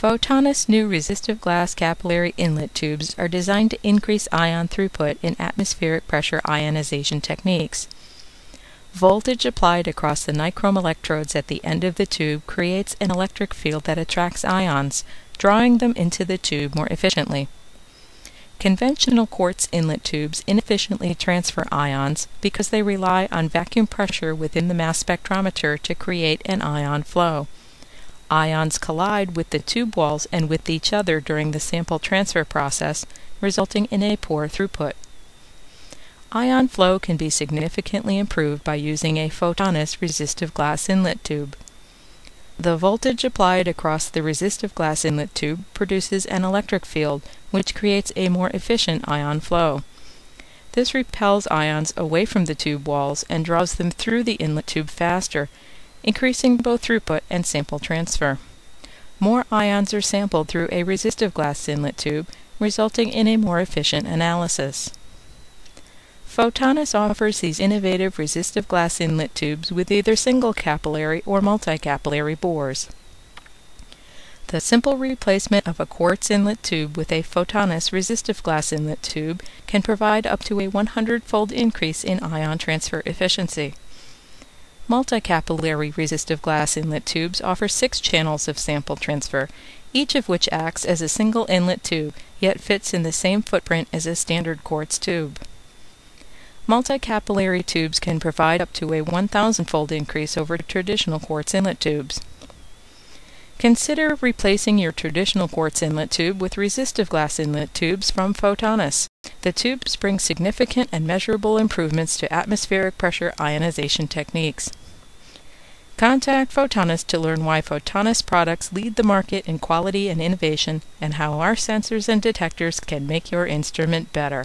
Photonis new resistive glass capillary inlet tubes are designed to increase ion throughput in atmospheric pressure ionization techniques. Voltage applied across the nichrome electrodes at the end of the tube creates an electric field that attracts ions, drawing them into the tube more efficiently. Conventional quartz inlet tubes inefficiently transfer ions because they rely on vacuum pressure within the mass spectrometer to create an ion flow. Ions collide with the tube walls and with each other during the sample transfer process, resulting in a poor throughput. Ion flow can be significantly improved by using a Photonis resistive glass inlet tube. The voltage applied across the resistive glass inlet tube produces an electric field, which creates a more efficient ion flow. This repels ions away from the tube walls and draws them through the inlet tube faster, increasing both throughput and sample transfer. More ions are sampled through a resistive glass inlet tube, resulting in a more efficient analysis. Photonis offers these innovative resistive glass inlet tubes with either single capillary or multi-capillary bores. The simple replacement of a quartz inlet tube with a Photonis resistive glass inlet tube can provide up to a 100-fold increase in ion transfer efficiency. Multi-capillary resistive glass inlet tubes offer six channels of sample transfer, each of which acts as a single inlet tube, yet fits in the same footprint as a standard quartz tube. Multi-capillary tubes can provide up to a 1,000-fold increase over traditional quartz inlet tubes. Consider replacing your traditional quartz inlet tube with resistive glass inlet tubes from Photonis. The tubes bring significant and measurable improvements to atmospheric pressure ionization techniques. Contact Photonis to learn why Photonis products lead the market in quality and innovation and how our sensors and detectors can make your instrument better.